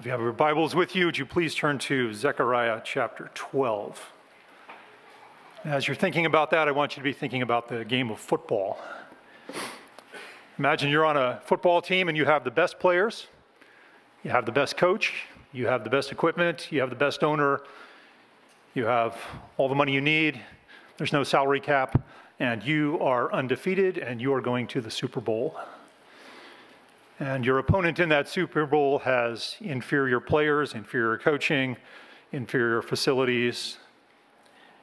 If you have your Bibles with you, would you please turn to Zechariah chapter 12? As you're thinking about that, I want you to be thinking about the game of football. Imagine you're on a football team and you have the best players, you have the best coach, you have the best equipment, you have the best owner, you have all the money you need, there's no salary cap, and you are undefeated and you are going to the Super Bowl. And your opponent in that Super Bowl has inferior players, inferior coaching, inferior facilities,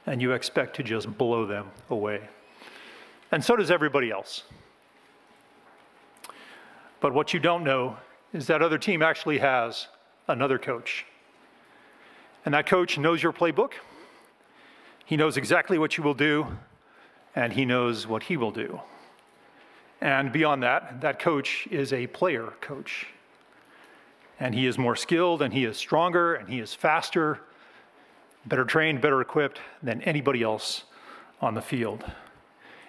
and you expect to just blow them away. And so does everybody else. But what you don't know is that other team actually has another coach. And that coach knows your playbook. He knows exactly what you will do, and he knows what he will do. And beyond that, that coach is a player coach. And he is more skilled, and he is stronger, and he is faster, better trained, better equipped than anybody else on the field.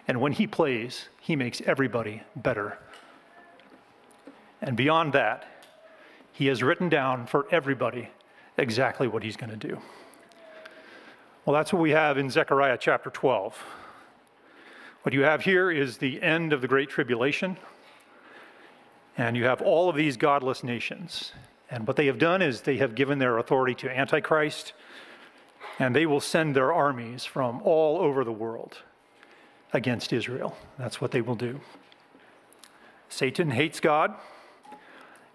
And when he plays, he makes everybody better. And beyond that, he has written down for everybody exactly what he's going to do. Well, that's what we have in Zechariah chapter 12. What you have here is the end of the Great Tribulation, and you have all of these godless nations. And what they have done is they have given their authority to Antichrist, and they will send their armies from all over the world against Israel. That's what they will do. Satan hates God,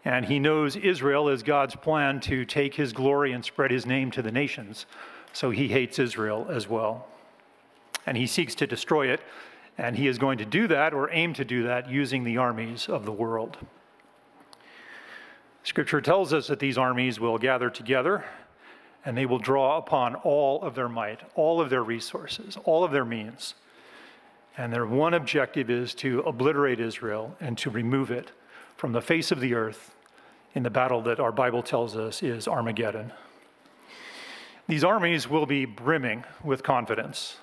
and he knows Israel is God's plan to take his glory and spread his name to the nations. So he hates Israel as well. And he seeks to destroy it and he is going to do that or aim to do that using the armies of the world. Scripture tells us that these armies will gather together and they will draw upon all of their might, all of their resources, all of their means. And their one objective is to obliterate Israel and to remove it from the face of the earth in the battle that our Bible tells us is Armageddon. These armies will be brimming with confidence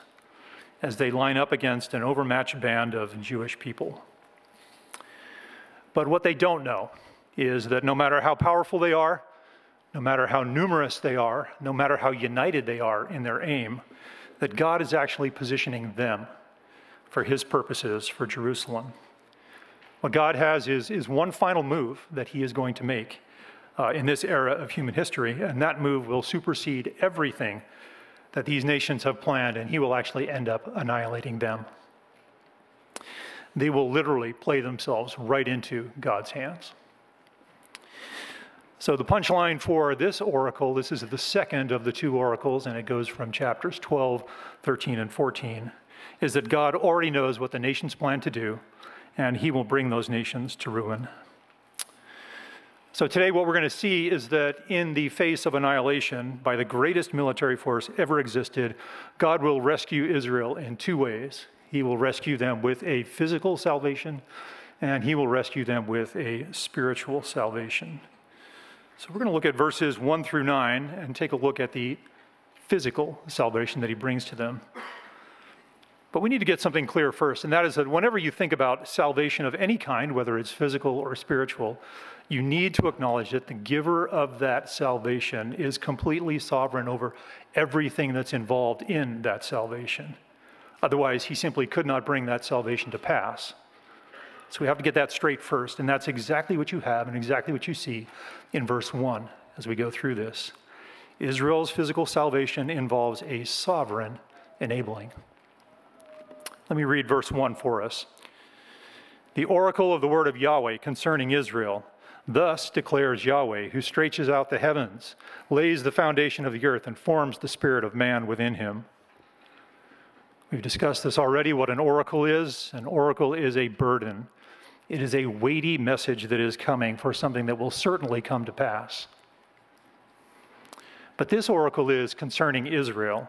as they line up against an overmatched band of Jewish people. But what they don't know is that no matter how powerful they are, no matter how numerous they are, no matter how united they are in their aim, that God is actually positioning them for his purposes for Jerusalem. What God has is, is one final move that he is going to make uh, in this era of human history, and that move will supersede everything that these nations have planned, and he will actually end up annihilating them. They will literally play themselves right into God's hands. So, the punchline for this oracle, this is the second of the two oracles, and it goes from chapters 12, 13, and 14, is that God already knows what the nations plan to do, and he will bring those nations to ruin. So, today, what we're going to see is that in the face of annihilation by the greatest military force ever existed, God will rescue Israel in two ways. He will rescue them with a physical salvation, and He will rescue them with a spiritual salvation. So, we're going to look at verses 1 through 9 and take a look at the physical salvation that He brings to them. But we need to get something clear first, and that is that whenever you think about salvation of any kind, whether it's physical or spiritual, you need to acknowledge that the giver of that salvation is completely sovereign over everything that's involved in that salvation. Otherwise, he simply could not bring that salvation to pass. So we have to get that straight first, and that's exactly what you have and exactly what you see in verse 1 as we go through this. Israel's physical salvation involves a sovereign enabling. Let me read verse 1 for us. The oracle of the word of Yahweh concerning Israel. Thus declares Yahweh, who stretches out the heavens, lays the foundation of the earth, and forms the spirit of man within him. We've discussed this already what an oracle is. An oracle is a burden, it is a weighty message that is coming for something that will certainly come to pass. But this oracle is concerning Israel.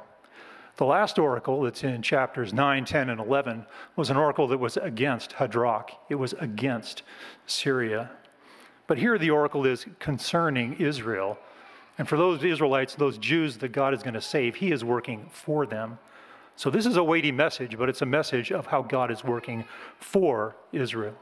The last oracle that's in chapters 9, 10, and 11 was an oracle that was against Hadrach. It was against Syria. But here the oracle is concerning Israel. And for those Israelites, those Jews that God is going to save, he is working for them. So this is a weighty message, but it's a message of how God is working for Israel.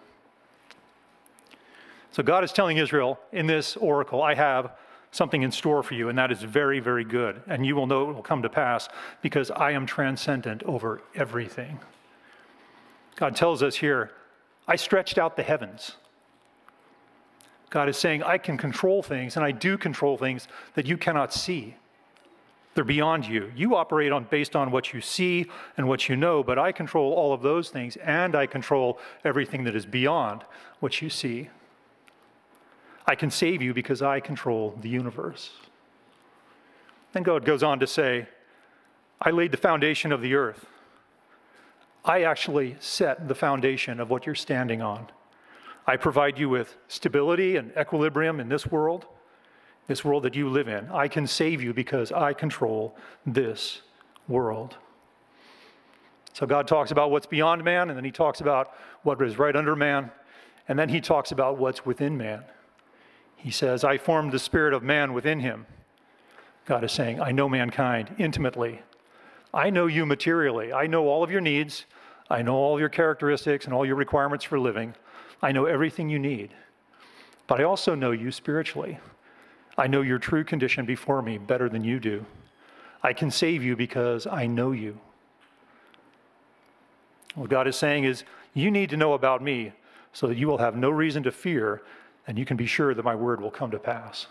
So God is telling Israel in this oracle, I have something in store for you, and that is very, very good. And you will know it will come to pass because I am transcendent over everything. God tells us here, I stretched out the heavens. God is saying, I can control things, and I do control things that you cannot see. They're beyond you. You operate on based on what you see and what you know, but I control all of those things, and I control everything that is beyond what you see. I can save you because I control the universe. Then God goes on to say, I laid the foundation of the earth. I actually set the foundation of what you're standing on. I provide you with stability and equilibrium in this world, this world that you live in. I can save you because I control this world. So God talks about what's beyond man, and then he talks about what is right under man, and then he talks about what's within man. He says, I formed the spirit of man within him. God is saying, I know mankind intimately. I know you materially. I know all of your needs. I know all your characteristics and all your requirements for living. I know everything you need. But I also know you spiritually. I know your true condition before me better than you do. I can save you because I know you. What God is saying is, you need to know about me so that you will have no reason to fear and you can be sure that my word will come to pass.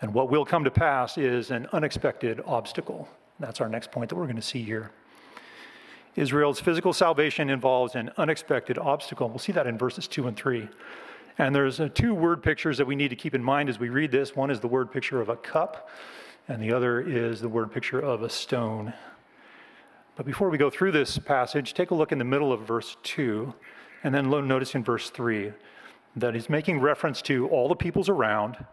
And what will come to pass is an unexpected obstacle. That's our next point that we're going to see here. Israel's physical salvation involves an unexpected obstacle. We'll see that in verses 2 and 3. And there's uh, two word pictures that we need to keep in mind as we read this. One is the word picture of a cup, and the other is the word picture of a stone. But before we go through this passage, take a look in the middle of verse 2, and then notice in verse 3 that he's making reference to all the peoples around,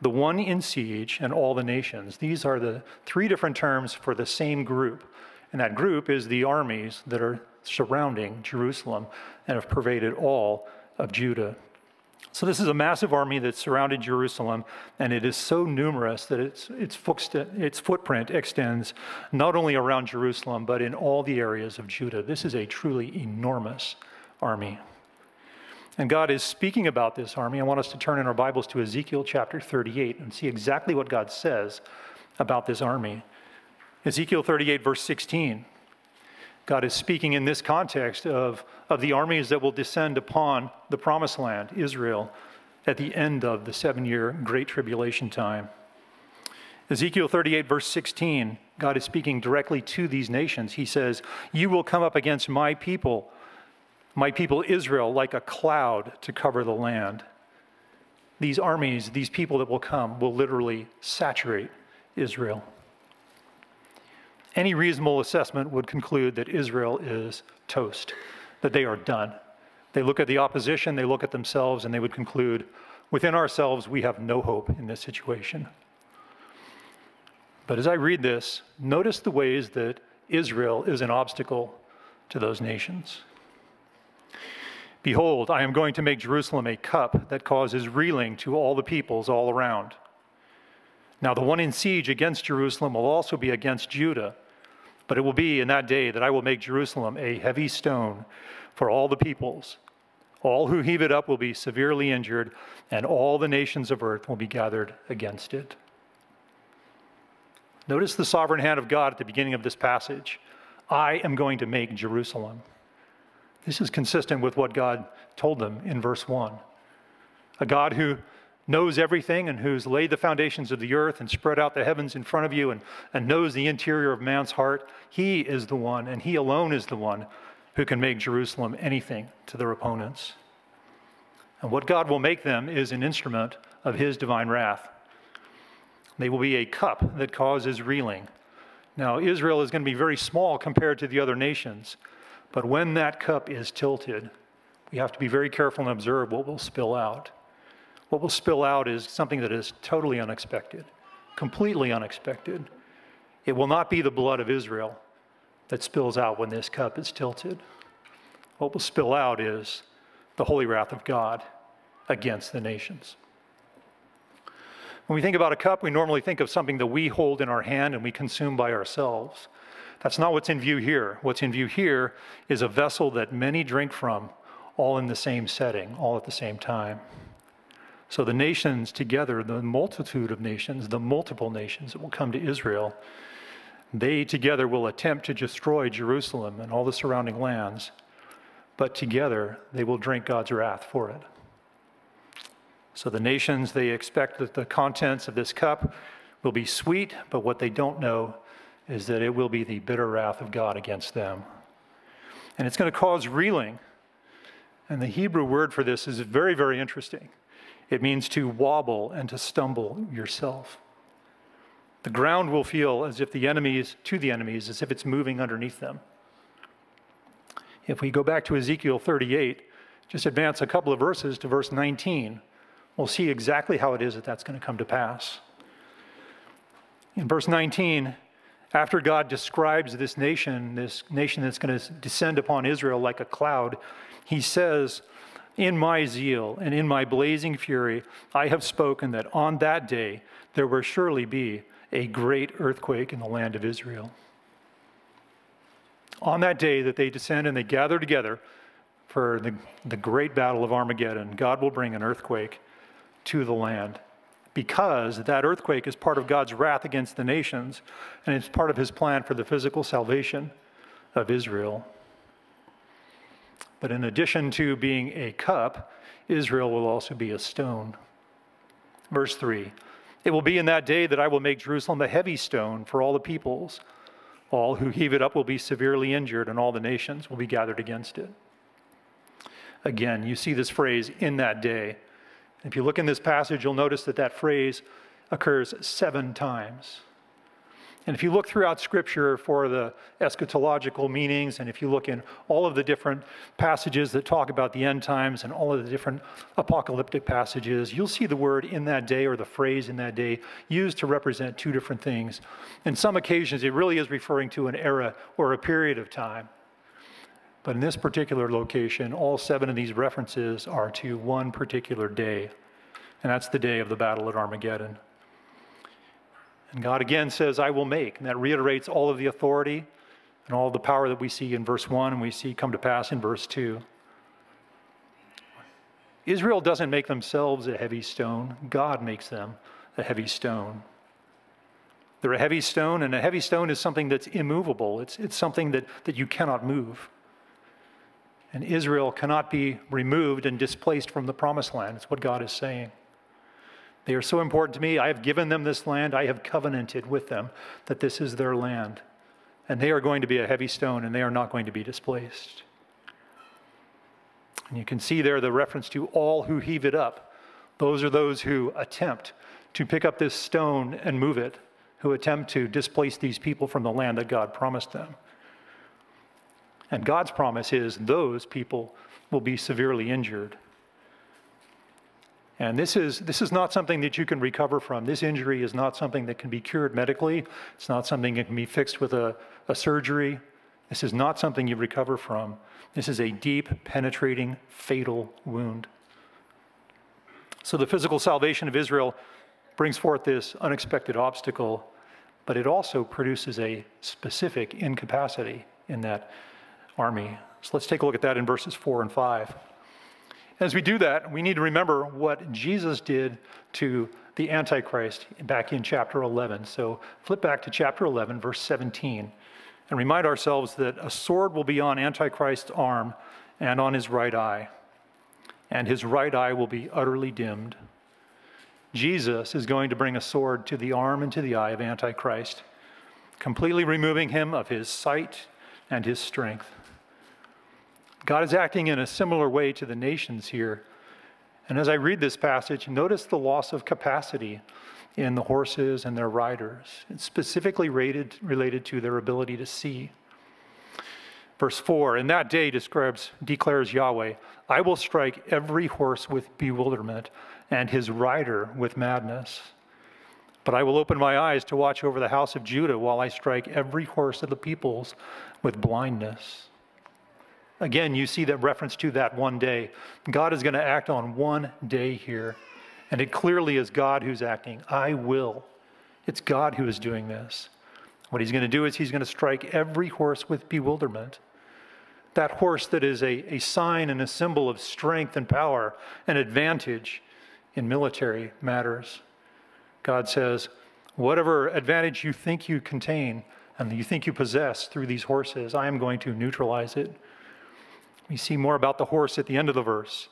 the one in siege, and all the nations. These are the three different terms for the same group. And that group is the armies that are surrounding Jerusalem and have pervaded all of Judah. So, this is a massive army that surrounded Jerusalem, and it is so numerous that its, its, its footprint extends not only around Jerusalem, but in all the areas of Judah. This is a truly enormous army. And God is speaking about this army. I want us to turn in our Bibles to Ezekiel chapter 38 and see exactly what God says about this army. Ezekiel 38, verse 16. God is speaking in this context of, of the armies that will descend upon the promised land, Israel, at the end of the seven year Great Tribulation time. Ezekiel 38, verse 16, God is speaking directly to these nations. He says, You will come up against my people my people Israel like a cloud to cover the land. These armies, these people that will come, will literally saturate Israel. Any reasonable assessment would conclude that Israel is toast, that they are done. They look at the opposition, they look at themselves, and they would conclude within ourselves, we have no hope in this situation. But as I read this, notice the ways that Israel is an obstacle to those nations. Behold, I am going to make Jerusalem a cup that causes reeling to all the peoples all around. Now, the one in siege against Jerusalem will also be against Judah, but it will be in that day that I will make Jerusalem a heavy stone for all the peoples. All who heave it up will be severely injured, and all the nations of earth will be gathered against it. Notice the sovereign hand of God at the beginning of this passage. I am going to make Jerusalem. This is consistent with what God told them in verse 1. A God who knows everything and who's laid the foundations of the earth and spread out the heavens in front of you and, and knows the interior of man's heart, he is the one, and he alone is the one who can make Jerusalem anything to their opponents. And what God will make them is an instrument of his divine wrath. They will be a cup that causes reeling. Now, Israel is going to be very small compared to the other nations. But when that cup is tilted, we have to be very careful and observe what will spill out. What will spill out is something that is totally unexpected, completely unexpected. It will not be the blood of Israel that spills out when this cup is tilted. What will spill out is the holy wrath of God against the nations. When we think about a cup, we normally think of something that we hold in our hand and we consume by ourselves. That's not what's in view here. What's in view here is a vessel that many drink from, all in the same setting, all at the same time. So the nations together, the multitude of nations, the multiple nations that will come to Israel, they together will attempt to destroy Jerusalem and all the surrounding lands, but together they will drink God's wrath for it. So the nations, they expect that the contents of this cup will be sweet, but what they don't know is that it will be the bitter wrath of God against them. And it's going to cause reeling. And the Hebrew word for this is very, very interesting. It means to wobble and to stumble yourself. The ground will feel as if the enemies, to the enemies, as if it's moving underneath them. If we go back to Ezekiel 38, just advance a couple of verses to verse 19, we'll see exactly how it is that that's going to come to pass. In verse 19, after God describes this nation, this nation that's going to descend upon Israel like a cloud, he says, In my zeal and in my blazing fury, I have spoken that on that day there will surely be a great earthquake in the land of Israel. On that day that they descend and they gather together for the, the great battle of Armageddon, God will bring an earthquake to the land because that earthquake is part of God's wrath against the nations, and it's part of his plan for the physical salvation of Israel. But in addition to being a cup, Israel will also be a stone. Verse 3 It will be in that day that I will make Jerusalem a heavy stone for all the peoples. All who heave it up will be severely injured, and all the nations will be gathered against it. Again, you see this phrase, in that day. If you look in this passage, you'll notice that that phrase occurs seven times. And if you look throughout Scripture for the eschatological meanings, and if you look in all of the different passages that talk about the end times and all of the different apocalyptic passages, you'll see the word in that day or the phrase in that day used to represent two different things. In some occasions, it really is referring to an era or a period of time. But in this particular location, all seven of these references are to one particular day, and that's the day of the battle at Armageddon. And God again says, I will make. And that reiterates all of the authority and all the power that we see in verse 1 and we see come to pass in verse 2. Israel doesn't make themselves a heavy stone, God makes them a heavy stone. They're a heavy stone, and a heavy stone is something that's immovable. It's, it's something that, that you cannot move. And Israel cannot be removed and displaced from the promised land. It's what God is saying. They are so important to me. I have given them this land. I have covenanted with them that this is their land. And they are going to be a heavy stone and they are not going to be displaced. And you can see there the reference to all who heave it up. Those are those who attempt to pick up this stone and move it, who attempt to displace these people from the land that God promised them. And God's promise is those people will be severely injured. And this is, this is not something that you can recover from. This injury is not something that can be cured medically. It's not something that can be fixed with a, a surgery. This is not something you recover from. This is a deep, penetrating, fatal wound. So the physical salvation of Israel brings forth this unexpected obstacle, but it also produces a specific incapacity in that army. So let's take a look at that in verses 4 and 5. As we do that, we need to remember what Jesus did to the Antichrist back in chapter 11. So flip back to chapter 11, verse 17, and remind ourselves that a sword will be on Antichrist's arm and on his right eye, and his right eye will be utterly dimmed. Jesus is going to bring a sword to the arm and to the eye of Antichrist, completely removing him of his sight and his strength. God is acting in a similar way to the nations here. And as I read this passage, notice the loss of capacity in the horses and their riders. It's specifically rated, related to their ability to see. Verse 4 In that day describes, declares Yahweh, I will strike every horse with bewilderment and his rider with madness. But I will open my eyes to watch over the house of Judah while I strike every horse of the peoples with blindness. Again, you see that reference to that one day. God is going to act on one day here. And it clearly is God who's acting. I will. It's God who is doing this. What he's going to do is he's going to strike every horse with bewilderment. That horse that is a, a sign and a symbol of strength and power and advantage in military matters. God says, whatever advantage you think you contain and you think you possess through these horses, I am going to neutralize it. We see more about the horse at the end of the verse.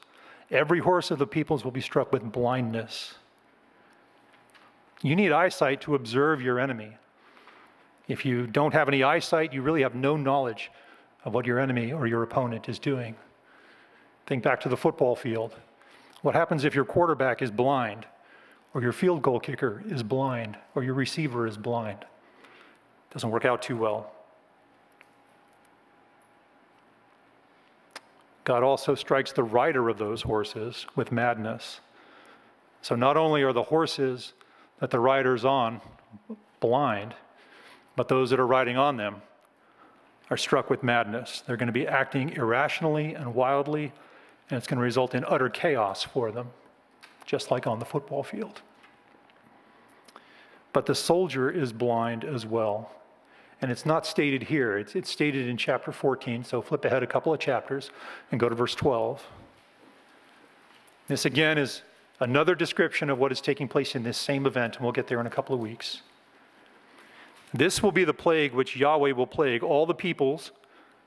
Every horse of the peoples will be struck with blindness. You need eyesight to observe your enemy. If you don't have any eyesight, you really have no knowledge of what your enemy or your opponent is doing. Think back to the football field. What happens if your quarterback is blind, or your field goal kicker is blind, or your receiver is blind? Doesn't work out too well. God also strikes the rider of those horses with madness. So not only are the horses that the rider's on blind, but those that are riding on them are struck with madness. They're going to be acting irrationally and wildly, and it's going to result in utter chaos for them, just like on the football field. But the soldier is blind as well. And it's not stated here, it's, it's stated in chapter 14. So flip ahead a couple of chapters and go to verse 12. This again is another description of what is taking place in this same event, and we'll get there in a couple of weeks. This will be the plague which Yahweh will plague all the peoples,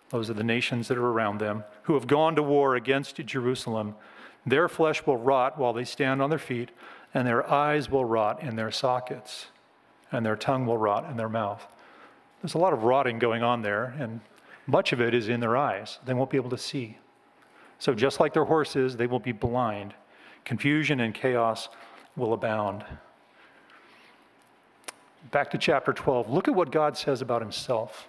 those are the nations that are around them, who have gone to war against Jerusalem. Their flesh will rot while they stand on their feet, and their eyes will rot in their sockets, and their tongue will rot in their mouth. There's a lot of rotting going on there, and much of it is in their eyes. They won't be able to see. So, just like their horses, they will be blind. Confusion and chaos will abound back to chapter 12, look at what God says about himself.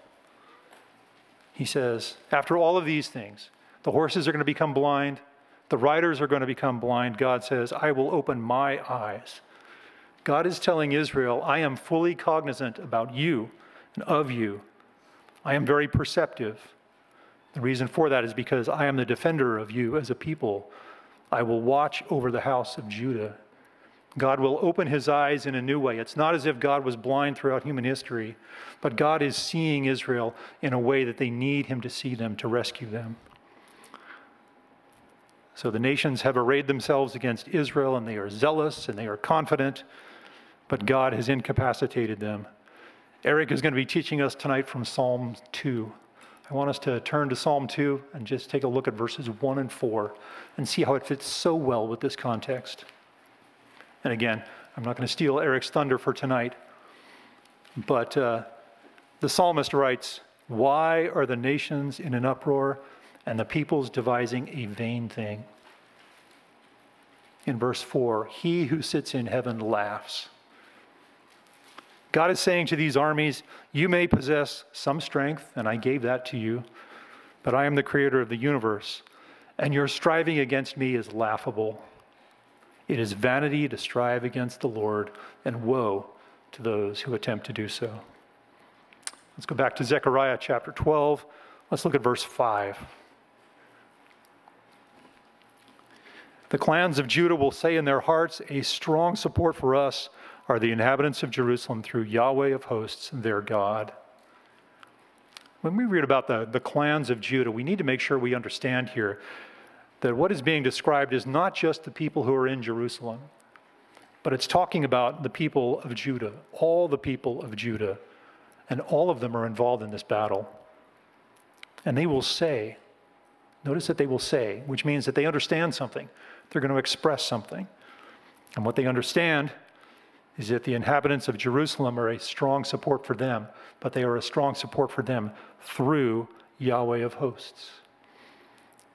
He says, after all of these things, the horses are going to become blind, the riders are going to become blind. God says, I will open my eyes. God is telling Israel, I am fully cognizant about you and of you. I am very perceptive. The reason for that is because I am the defender of you as a people. I will watch over the house of Judah God will open his eyes in a new way. It's not as if God was blind throughout human history, but God is seeing Israel in a way that they need him to see them to rescue them. So the nations have arrayed themselves against Israel, and they are zealous and they are confident, but God has incapacitated them. Eric is going to be teaching us tonight from Psalm 2. I want us to turn to Psalm 2 and just take a look at verses 1 and 4 and see how it fits so well with this context. And again, I'm not going to steal Eric's thunder for tonight, but uh, the psalmist writes, Why are the nations in an uproar and the peoples devising a vain thing? In verse 4, He who sits in heaven laughs. God is saying to these armies, You may possess some strength, and I gave that to you, but I am the creator of the universe, and your striving against me is laughable. It is vanity to strive against the Lord, and woe to those who attempt to do so. Let's go back to Zechariah chapter 12. Let's look at verse 5. The clans of Judah will say in their hearts, A strong support for us are the inhabitants of Jerusalem through Yahweh of hosts, their God. When we read about the, the clans of Judah, we need to make sure we understand here that what is being described is not just the people who are in Jerusalem, but it's talking about the people of Judah, all the people of Judah, and all of them are involved in this battle. And they will say, notice that they will say, which means that they understand something. They're going to express something. And what they understand is that the inhabitants of Jerusalem are a strong support for them, but they are a strong support for them through Yahweh of hosts.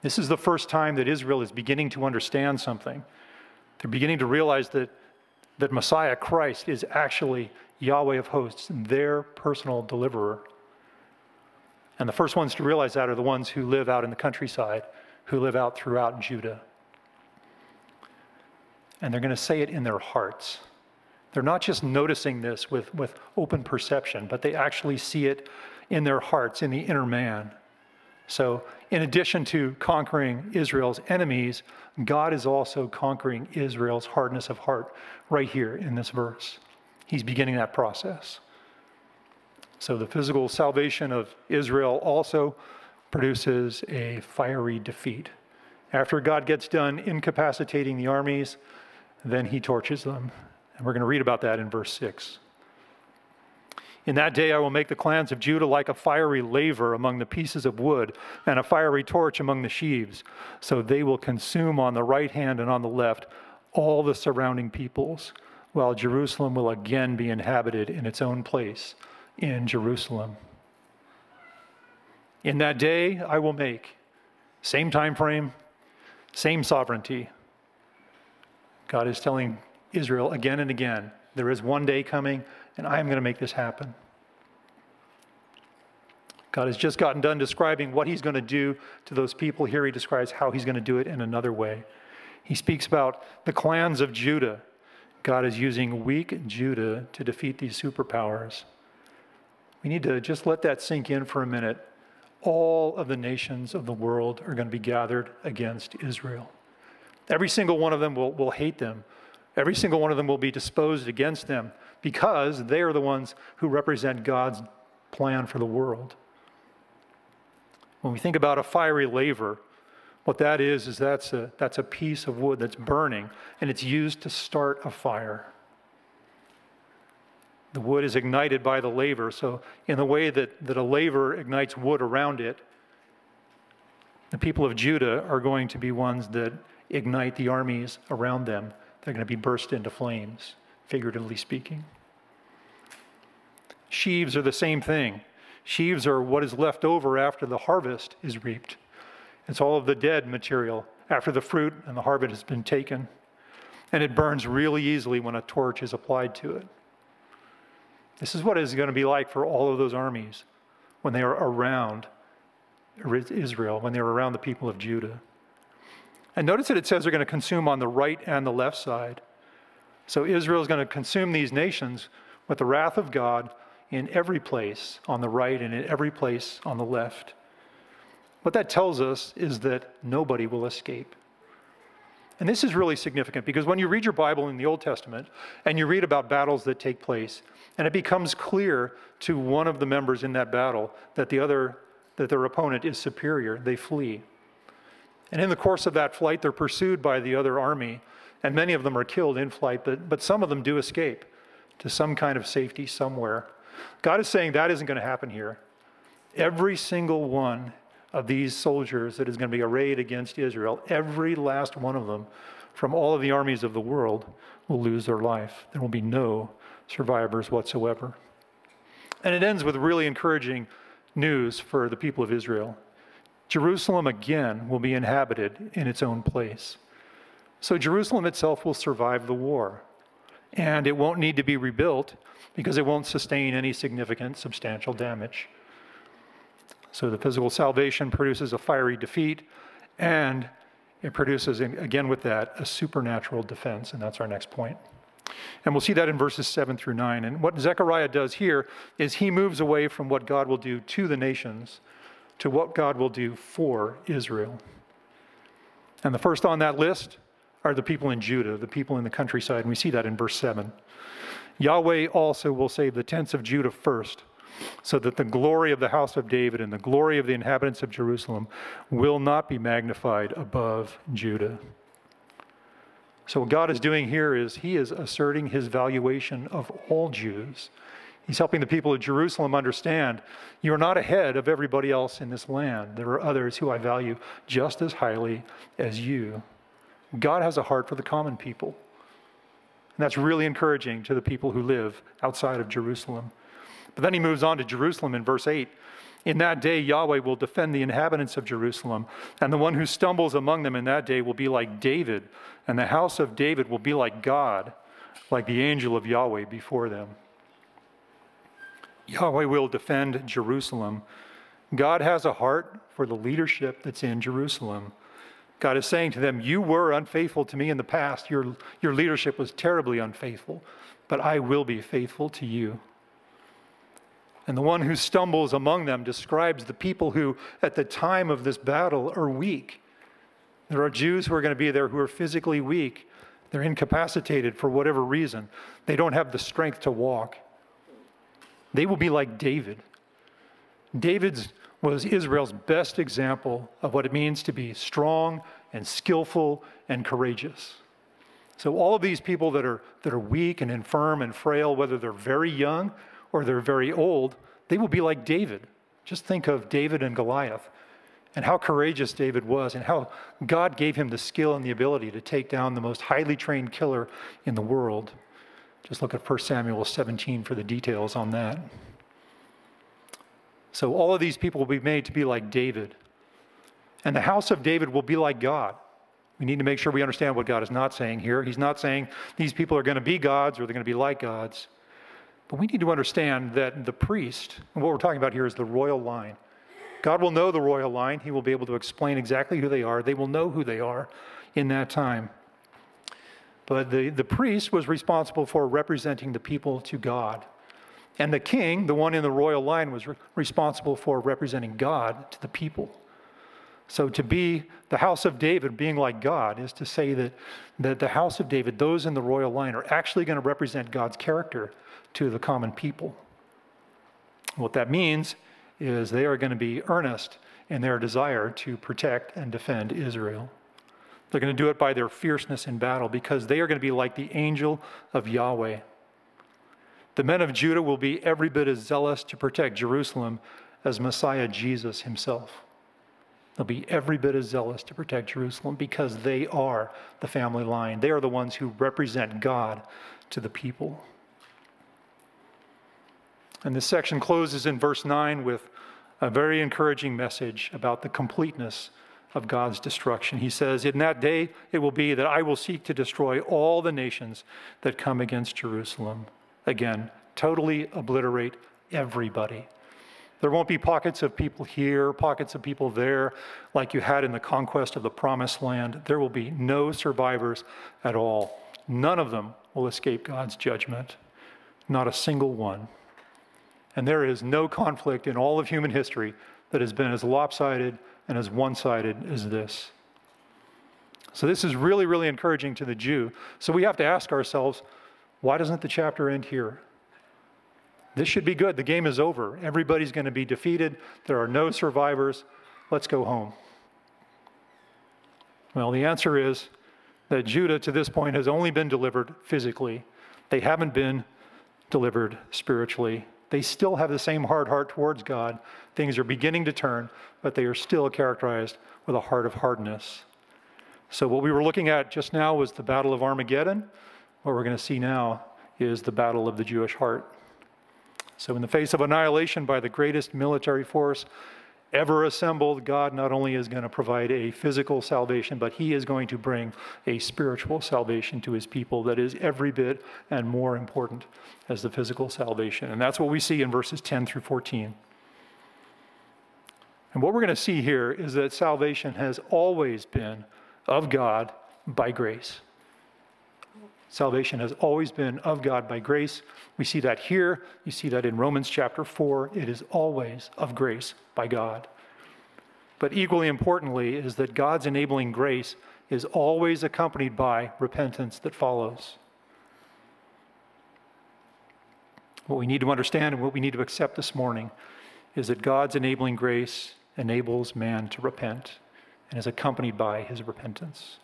This is the first time that Israel is beginning to understand something. They're beginning to realize that, that Messiah, Christ, is actually Yahweh of hosts, their personal deliverer. And the first ones to realize that are the ones who live out in the countryside, who live out throughout Judah. And they're going to say it in their hearts. They're not just noticing this with, with open perception, but they actually see it in their hearts, in the inner man. So, in addition to conquering Israel's enemies, God is also conquering Israel's hardness of heart right here in this verse. He's beginning that process. So, the physical salvation of Israel also produces a fiery defeat. After God gets done incapacitating the armies, then he torches them. And we're going to read about that in verse 6. In that day I will make the clans of Judah like a fiery laver among the pieces of wood, and a fiery torch among the sheaves. So they will consume on the right hand and on the left all the surrounding peoples, while Jerusalem will again be inhabited in its own place in Jerusalem. In that day I will make, same time frame, same sovereignty. God is telling Israel again and again, there is one day coming, and I am going to make this happen. God has just gotten done describing what he's going to do to those people. Here he describes how he's going to do it in another way. He speaks about the clans of Judah. God is using weak Judah to defeat these superpowers. We need to just let that sink in for a minute. All of the nations of the world are going to be gathered against Israel. Every single one of them will, will hate them. Every single one of them will be disposed against them because they are the ones who represent God's plan for the world. When we think about a fiery laver, what that is, is that's a, that's a piece of wood that's burning, and it's used to start a fire. The wood is ignited by the laver, so in the way that, that a laver ignites wood around it, the people of Judah are going to be ones that ignite the armies around them. They're going to be burst into flames, figuratively speaking. Sheaves are the same thing. Sheaves are what is left over after the harvest is reaped. It's all of the dead material after the fruit and the harvest has been taken. And it burns really easily when a torch is applied to it. This is what it's going to be like for all of those armies when they are around Israel, when they're around the people of Judah. And notice that it says they're going to consume on the right and the left side. So Israel is going to consume these nations with the wrath of God in every place on the right and in every place on the left. What that tells us is that nobody will escape. And this is really significant because when you read your Bible in the Old Testament and you read about battles that take place, and it becomes clear to one of the members in that battle that the other, that their opponent is superior, they flee. And in the course of that flight, they're pursued by the other army, and many of them are killed in flight, but, but some of them do escape to some kind of safety somewhere. God is saying that isn't going to happen here. Every single one of these soldiers that is going to be arrayed against Israel, every last one of them from all of the armies of the world will lose their life. There will be no survivors whatsoever. And it ends with really encouraging news for the people of Israel. Jerusalem again will be inhabited in its own place. So Jerusalem itself will survive the war. And it won't need to be rebuilt because it won't sustain any significant substantial damage. So the physical salvation produces a fiery defeat, and it produces, again with that, a supernatural defense, and that's our next point. And we'll see that in verses 7 through 9. And what Zechariah does here is he moves away from what God will do to the nations to what God will do for Israel. And the first on that list are the people in Judah, the people in the countryside, and we see that in verse 7. Yahweh also will save the tents of Judah first, so that the glory of the house of David and the glory of the inhabitants of Jerusalem will not be magnified above Judah. So, what God is doing here is He is asserting His valuation of all Jews. He's helping the people of Jerusalem understand you're not ahead of everybody else in this land. There are others who I value just as highly as you. God has a heart for the common people. And that's really encouraging to the people who live outside of Jerusalem. But then he moves on to Jerusalem in verse 8. In that day, Yahweh will defend the inhabitants of Jerusalem, and the one who stumbles among them in that day will be like David, and the house of David will be like God, like the angel of Yahweh before them. Yahweh will defend Jerusalem. God has a heart for the leadership that's in Jerusalem. God is saying to them, You were unfaithful to me in the past. Your, your leadership was terribly unfaithful, but I will be faithful to you. And the one who stumbles among them describes the people who, at the time of this battle, are weak. There are Jews who are going to be there who are physically weak. They're incapacitated for whatever reason. They don't have the strength to walk. They will be like David. David's was Israel's best example of what it means to be strong and skillful and courageous. So all of these people that are, that are weak and infirm and frail, whether they're very young or they're very old, they will be like David. Just think of David and Goliath and how courageous David was and how God gave him the skill and the ability to take down the most highly trained killer in the world. Just look at 1 Samuel 17 for the details on that. So all of these people will be made to be like David. And the house of David will be like God. We need to make sure we understand what God is not saying here. He's not saying these people are going to be gods or they're going to be like gods. But we need to understand that the priest, and what we're talking about here is the royal line. God will know the royal line. He will be able to explain exactly who they are. They will know who they are in that time. But the, the priest was responsible for representing the people to God. And the king, the one in the royal line, was re- responsible for representing God to the people. So to be the house of David, being like God, is to say that, that the house of David, those in the royal line, are actually going to represent God's character to the common people. What that means is they are going to be earnest in their desire to protect and defend Israel. They're going to do it by their fierceness in battle because they are going to be like the angel of Yahweh. The men of Judah will be every bit as zealous to protect Jerusalem as Messiah Jesus himself. They'll be every bit as zealous to protect Jerusalem because they are the family line. They are the ones who represent God to the people. And this section closes in verse 9 with a very encouraging message about the completeness of God's destruction. He says, In that day it will be that I will seek to destroy all the nations that come against Jerusalem. Again, totally obliterate everybody. There won't be pockets of people here, pockets of people there, like you had in the conquest of the promised land. There will be no survivors at all. None of them will escape God's judgment, not a single one. And there is no conflict in all of human history that has been as lopsided and as one sided as this. So, this is really, really encouraging to the Jew. So, we have to ask ourselves why doesn't the chapter end here? This should be good. The game is over. Everybody's going to be defeated. There are no survivors. Let's go home. Well, the answer is that Judah to this point has only been delivered physically. They haven't been delivered spiritually. They still have the same hard heart towards God. Things are beginning to turn, but they are still characterized with a heart of hardness. So, what we were looking at just now was the Battle of Armageddon. What we're going to see now is the battle of the Jewish heart. So, in the face of annihilation by the greatest military force ever assembled, God not only is going to provide a physical salvation, but He is going to bring a spiritual salvation to His people that is every bit and more important as the physical salvation. And that's what we see in verses 10 through 14. And what we're going to see here is that salvation has always been of God by grace. Salvation has always been of God by grace. We see that here. You see that in Romans chapter 4. It is always of grace by God. But equally importantly is that God's enabling grace is always accompanied by repentance that follows. What we need to understand and what we need to accept this morning is that God's enabling grace enables man to repent and is accompanied by his repentance.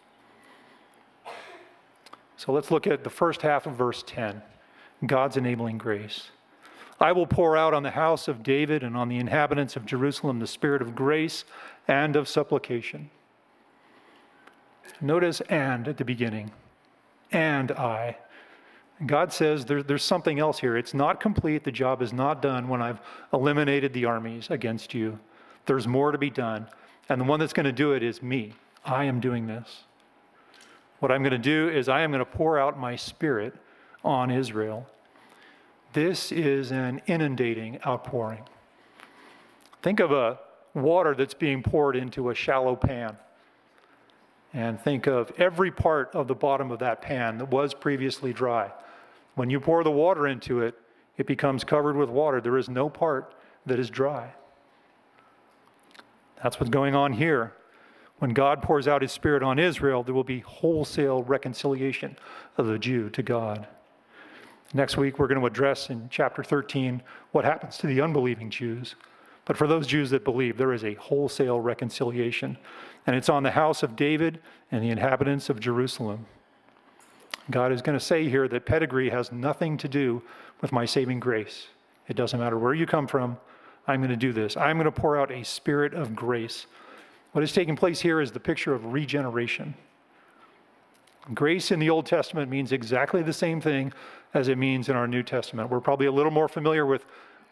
So let's look at the first half of verse 10 God's enabling grace. I will pour out on the house of David and on the inhabitants of Jerusalem the spirit of grace and of supplication. Notice and at the beginning. And I. God says there, there's something else here. It's not complete. The job is not done when I've eliminated the armies against you. There's more to be done. And the one that's going to do it is me. I am doing this. What I'm going to do is I am going to pour out my spirit on Israel. This is an inundating outpouring. Think of a water that's being poured into a shallow pan. And think of every part of the bottom of that pan that was previously dry. When you pour the water into it, it becomes covered with water. There is no part that is dry. That's what's going on here. When God pours out his Spirit on Israel, there will be wholesale reconciliation of the Jew to God. Next week, we're going to address in chapter 13 what happens to the unbelieving Jews. But for those Jews that believe, there is a wholesale reconciliation, and it's on the house of David and the inhabitants of Jerusalem. God is going to say here that pedigree has nothing to do with my saving grace. It doesn't matter where you come from, I'm going to do this. I'm going to pour out a spirit of grace. What is taking place here is the picture of regeneration. Grace in the Old Testament means exactly the same thing as it means in our New Testament. We're probably a little more familiar with,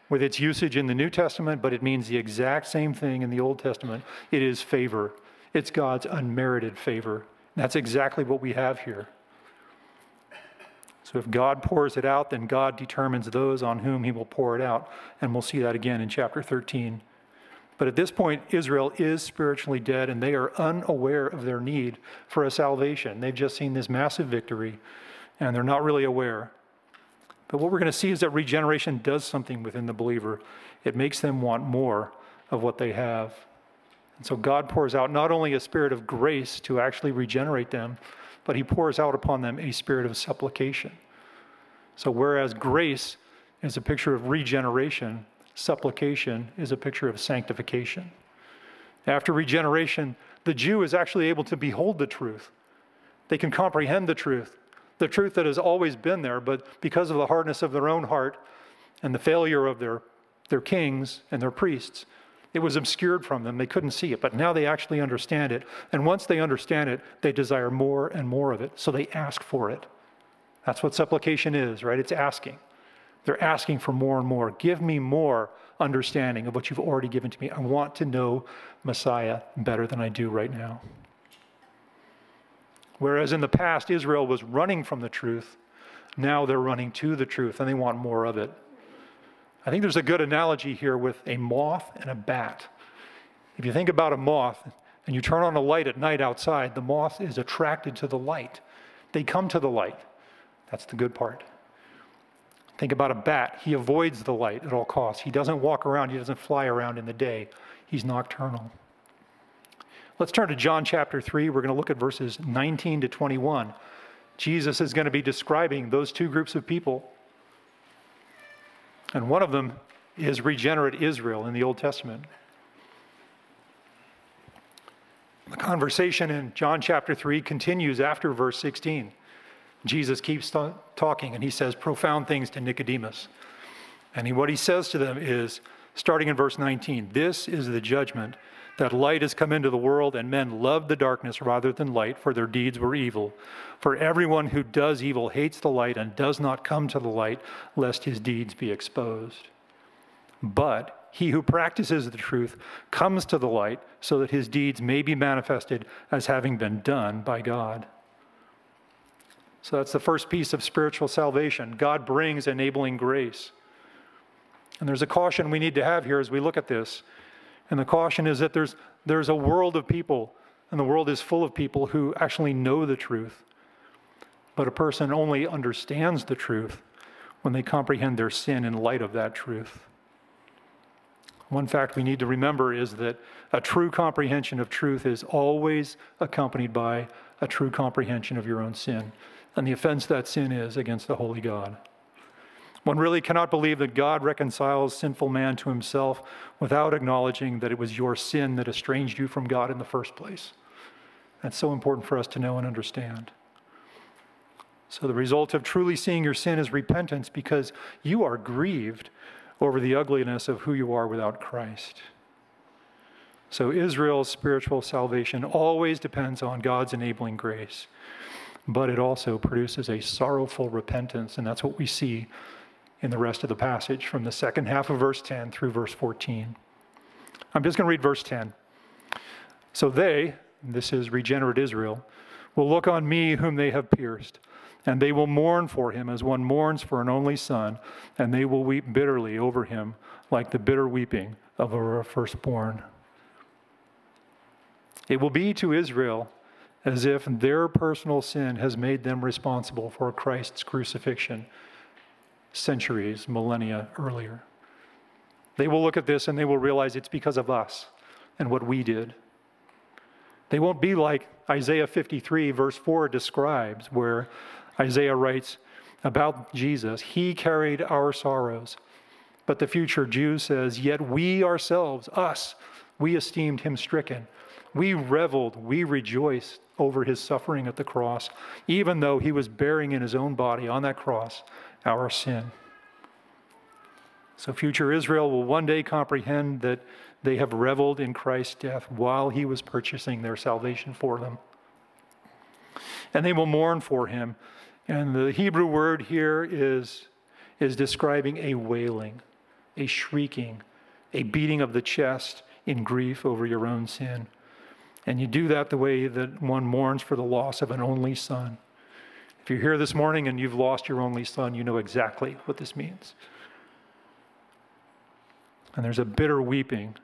with its usage in the New Testament, but it means the exact same thing in the Old Testament. It is favor, it's God's unmerited favor. That's exactly what we have here. So if God pours it out, then God determines those on whom he will pour it out. And we'll see that again in chapter 13. But at this point, Israel is spiritually dead and they are unaware of their need for a salvation. They've just seen this massive victory and they're not really aware. But what we're going to see is that regeneration does something within the believer, it makes them want more of what they have. And so God pours out not only a spirit of grace to actually regenerate them, but He pours out upon them a spirit of supplication. So, whereas grace is a picture of regeneration, supplication is a picture of sanctification. After regeneration, the Jew is actually able to behold the truth. They can comprehend the truth, the truth that has always been there, but because of the hardness of their own heart and the failure of their, their kings and their priests, it was obscured from them. They couldn't see it, but now they actually understand it. And once they understand it, they desire more and more of it, so they ask for it. That's what supplication is, right? It's asking. They're asking for more and more. Give me more understanding of what you've already given to me. I want to know Messiah better than I do right now. Whereas in the past, Israel was running from the truth, now they're running to the truth and they want more of it. I think there's a good analogy here with a moth and a bat. If you think about a moth and you turn on a light at night outside, the moth is attracted to the light. They come to the light. That's the good part. Think about a bat. He avoids the light at all costs. He doesn't walk around, he doesn't fly around in the day. He's nocturnal. Let's turn to John chapter 3. We're going to look at verses 19 to 21. Jesus is going to be describing those two groups of people. And one of them is regenerate Israel in the Old Testament. The conversation in John chapter 3 continues after verse 16. Jesus keeps talking and he says profound things to Nicodemus. And he, what he says to them is, starting in verse 19, this is the judgment that light has come into the world, and men loved the darkness rather than light, for their deeds were evil. For everyone who does evil hates the light and does not come to the light, lest his deeds be exposed. But he who practices the truth comes to the light, so that his deeds may be manifested as having been done by God. So that's the first piece of spiritual salvation. God brings enabling grace. And there's a caution we need to have here as we look at this. And the caution is that there's, there's a world of people, and the world is full of people who actually know the truth. But a person only understands the truth when they comprehend their sin in light of that truth. One fact we need to remember is that a true comprehension of truth is always accompanied by a true comprehension of your own sin and the offense that sin is against the holy God. One really cannot believe that God reconciles sinful man to himself without acknowledging that it was your sin that estranged you from God in the first place. That's so important for us to know and understand. So, the result of truly seeing your sin is repentance because you are grieved over the ugliness of who you are without Christ. So, Israel's spiritual salvation always depends on God's enabling grace but it also produces a sorrowful repentance. And that's what we see in the rest of the passage from the second half of verse 10 through verse 14. I'm just going to read verse 10. So they, this is regenerate Israel, will look on me whom they have pierced, and they will mourn for him as one mourns for an only son, and they will weep bitterly over him like the bitter weeping of a firstborn. It will be to Israel as if their personal sin has made them responsible for Christ's crucifixion centuries, millennia earlier. They will look at this and they will realize it's because of us and what we did. They won't be like Isaiah 53, verse 4 describes, where Isaiah writes about Jesus He carried our sorrows. But the future Jew says, Yet we ourselves, us, we esteemed him stricken. We reveled, we rejoiced over his suffering at the cross, even though he was bearing in his own body on that cross our sin. So, future Israel will one day comprehend that they have reveled in Christ's death while he was purchasing their salvation for them. And they will mourn for him. And the Hebrew word here is, is describing a wailing, a shrieking, a beating of the chest in grief over your own sin. And you do that the way that one mourns for the loss of an only son. If you're here this morning and you've lost your only son, you know exactly what this means. And there's a bitter weeping.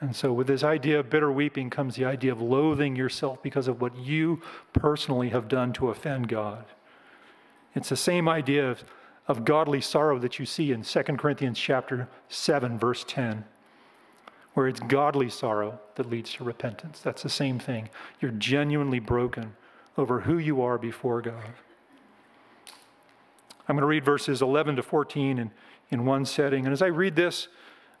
And so, with this idea of bitter weeping comes the idea of loathing yourself because of what you personally have done to offend God. It's the same idea of, of godly sorrow that you see in 2 Corinthians chapter 7, verse 10 where it's godly sorrow that leads to repentance. That's the same thing. You're genuinely broken over who you are before God. I'm going to read verses 11 to 14 in, in one setting. And as I read this,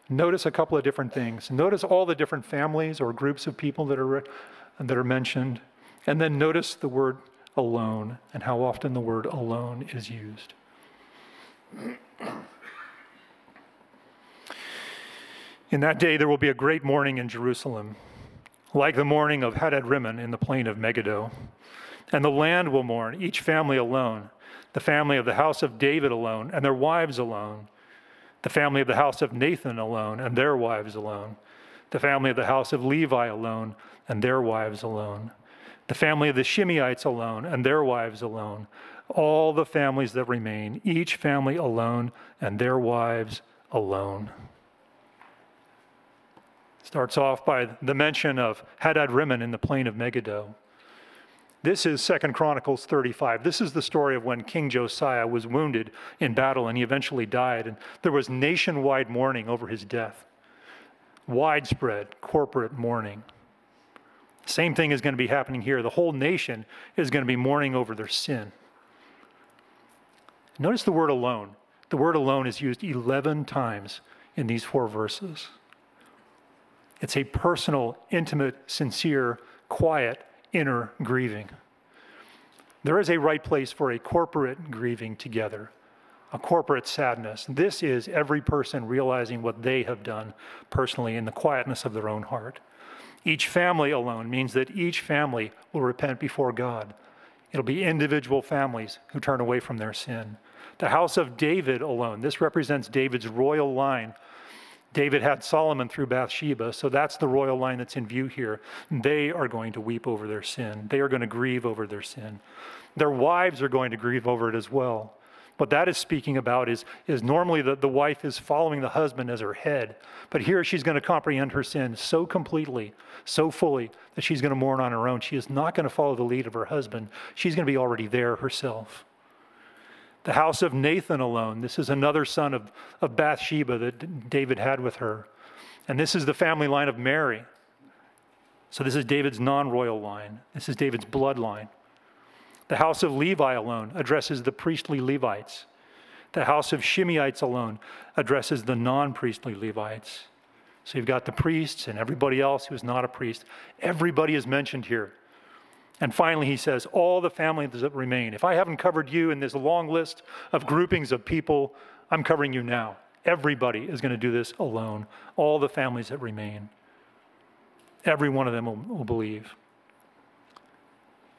notice a couple of different things. Notice all the different families or groups of people that are, that are mentioned. And then notice the word alone and how often the word alone is used. In that day there will be a great mourning in Jerusalem, like the mourning of Hadad Rimmon in the plain of Megiddo. And the land will mourn, each family alone, the family of the house of David alone, and their wives alone, the family of the house of Nathan alone, and their wives alone, the family of the house of Levi alone, and their wives alone, the family of the Shimeites alone, and their wives alone, all the families that remain, each family alone, and their wives alone. Starts off by the mention of Hadad Rimmon in the plain of Megiddo. This is Second Chronicles 35. This is the story of when King Josiah was wounded in battle and he eventually died. And there was nationwide mourning over his death, widespread corporate mourning. Same thing is going to be happening here. The whole nation is going to be mourning over their sin. Notice the word alone. The word alone is used 11 times in these four verses. It's a personal, intimate, sincere, quiet, inner grieving. There is a right place for a corporate grieving together, a corporate sadness. This is every person realizing what they have done personally in the quietness of their own heart. Each family alone means that each family will repent before God. It'll be individual families who turn away from their sin. The house of David alone, this represents David's royal line David had Solomon through Bathsheba, so that's the royal line that's in view here. They are going to weep over their sin. They are going to grieve over their sin. Their wives are going to grieve over it as well. What that is speaking about is, is normally the, the wife is following the husband as her head, but here she's going to comprehend her sin so completely, so fully, that she's going to mourn on her own. She is not going to follow the lead of her husband. She's going to be already there herself. The house of Nathan alone. This is another son of, of Bathsheba that David had with her. And this is the family line of Mary. So this is David's non royal line. This is David's bloodline. The house of Levi alone addresses the priestly Levites. The house of Shimeites alone addresses the non priestly Levites. So you've got the priests and everybody else who's not a priest. Everybody is mentioned here. And finally, he says, All the families that remain. If I haven't covered you in this long list of groupings of people, I'm covering you now. Everybody is going to do this alone. All the families that remain. Every one of them will, will believe.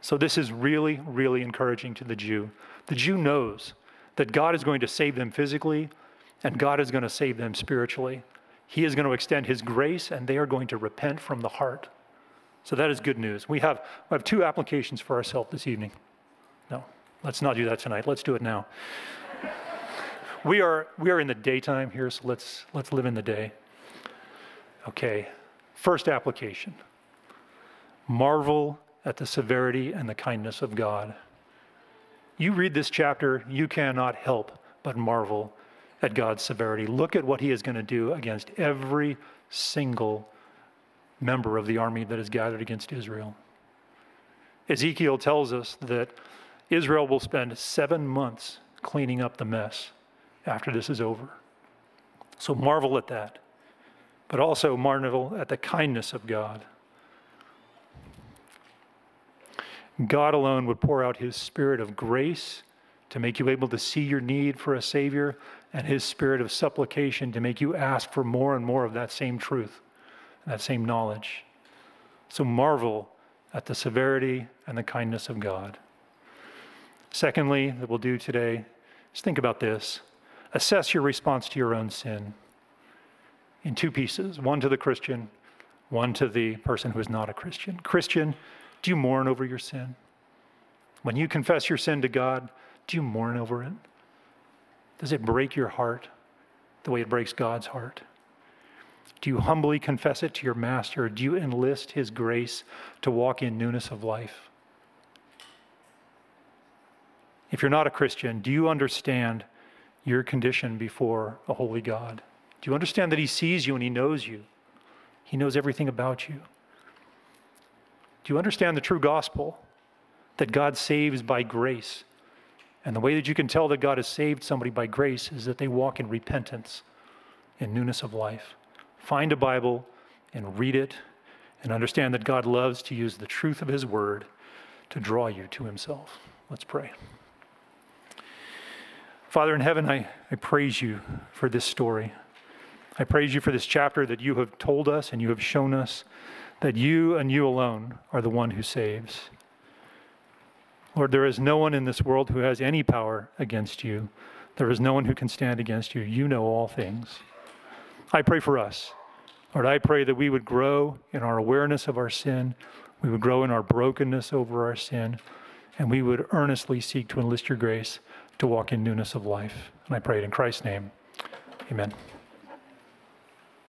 So, this is really, really encouraging to the Jew. The Jew knows that God is going to save them physically and God is going to save them spiritually. He is going to extend His grace and they are going to repent from the heart. So that is good news. We have, we have two applications for ourselves this evening. No, let's not do that tonight. Let's do it now. we are, we are in the daytime here, so let's, let's live in the day. Okay, first application marvel at the severity and the kindness of God. You read this chapter, you cannot help but marvel at God's severity. Look at what he is going to do against every single member of the army that is gathered against Israel. Ezekiel tells us that Israel will spend seven months cleaning up the mess after this is over. So marvel at that, but also marvel at the kindness of God. God alone would pour out his spirit of grace to make you able to see your need for a Savior, and his spirit of supplication to make you ask for more and more of that same truth, that same knowledge. So marvel at the severity and the kindness of God. Secondly, that we'll do today is think about this assess your response to your own sin in two pieces one to the Christian, one to the person who is not a Christian. Christian, do you mourn over your sin? When you confess your sin to God, do you mourn over it? Does it break your heart the way it breaks God's heart? Do you humbly confess it to your master? Do you enlist his grace to walk in newness of life? If you're not a Christian, do you understand your condition before a holy God? Do you understand that he sees you and he knows you? He knows everything about you. Do you understand the true gospel that God saves by grace? And the way that you can tell that God has saved somebody by grace is that they walk in repentance, and newness of life. Find a Bible and read it and understand that God loves to use the truth of His Word to draw you to Himself. Let's pray. Father in heaven, I, I praise you for this story. I praise you for this chapter that you have told us and you have shown us that you and you alone are the one who saves. Lord, there is no one in this world who has any power against you. There is no one who can stand against you. You know all things. I pray for us. Lord, I pray that we would grow in our awareness of our sin, we would grow in our brokenness over our sin, and we would earnestly seek to enlist your grace to walk in newness of life. And I pray it in Christ's name. Amen.